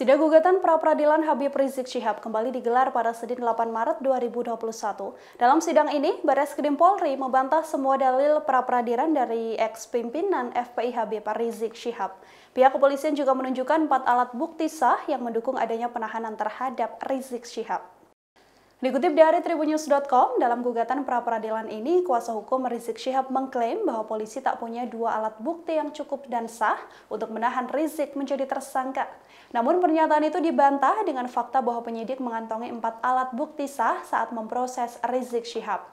Sidang gugatan pra-peradilan Habib Rizik Syihab kembali digelar pada Senin 8 Maret 2021. Dalam sidang ini, Baris Krim Polri membantah semua dalil pra-peradilan dari ex-pimpinan FPI Habib Rizik Syihab. Pihak kepolisian juga menunjukkan empat alat bukti sah yang mendukung adanya penahanan terhadap Rizik Syihab. Dikutip dari tribunnews.com, dalam gugatan pra-peradilan ini, kuasa hukum Rizik Syihab mengklaim bahwa polisi tak punya dua alat bukti yang cukup dan sah untuk menahan Rizik menjadi tersangka. Namun pernyataan itu dibantah dengan fakta bahwa penyidik mengantongi empat alat bukti sah saat memproses Rizik Syihab.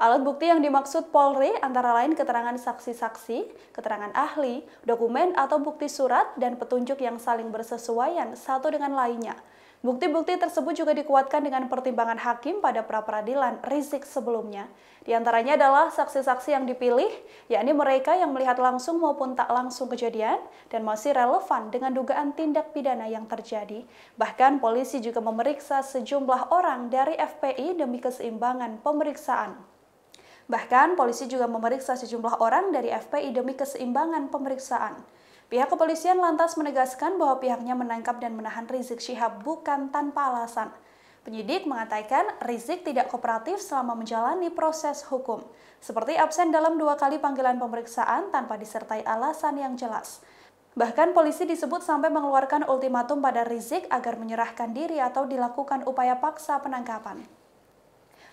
Alat bukti yang dimaksud Polri antara lain keterangan saksi-saksi, keterangan ahli, dokumen atau bukti surat, dan petunjuk yang saling bersesuaian satu dengan lainnya – Bukti-bukti tersebut juga dikuatkan dengan pertimbangan hakim pada pra-peradilan Rizik sebelumnya. Di antaranya adalah saksi-saksi yang dipilih, yakni mereka yang melihat langsung maupun tak langsung kejadian dan masih relevan dengan dugaan tindak pidana yang terjadi. Bahkan polisi juga memeriksa sejumlah orang dari FPI demi keseimbangan pemeriksaan. Bahkan polisi juga memeriksa sejumlah orang dari FPI demi keseimbangan pemeriksaan. Pihak kepolisian lantas menegaskan bahwa pihaknya menangkap dan menahan Rizik Syihab bukan tanpa alasan. Penyidik mengatakan Rizik tidak kooperatif selama menjalani proses hukum, seperti absen dalam dua kali panggilan pemeriksaan tanpa disertai alasan yang jelas. Bahkan polisi disebut sampai mengeluarkan ultimatum pada Rizik agar menyerahkan diri atau dilakukan upaya paksa penangkapan.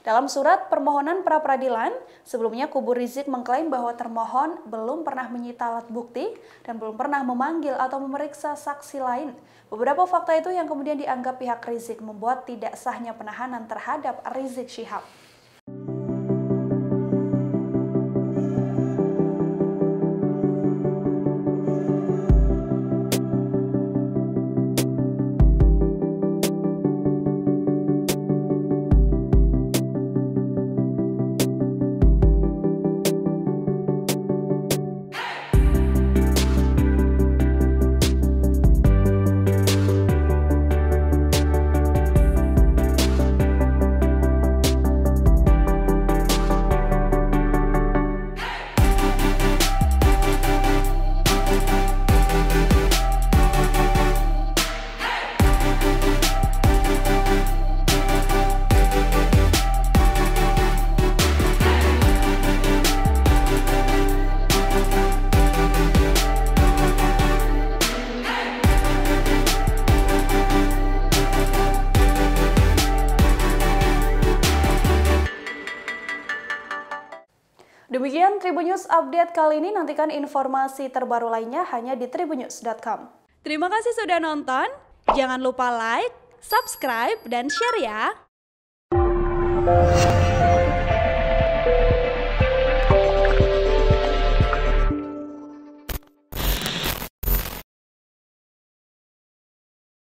Dalam surat permohonan pra-peradilan, sebelumnya kubu Rizik mengklaim bahwa termohon belum pernah menyita alat bukti dan belum pernah memanggil atau memeriksa saksi lain. Beberapa fakta itu yang kemudian dianggap pihak Rizik membuat tidak sahnya penahanan terhadap Rizik Syihab. Demikian Tribunnews update kali ini. Nantikan informasi terbaru lainnya hanya di tribunnews.com. Terima kasih sudah nonton. Jangan lupa like, subscribe, dan share ya.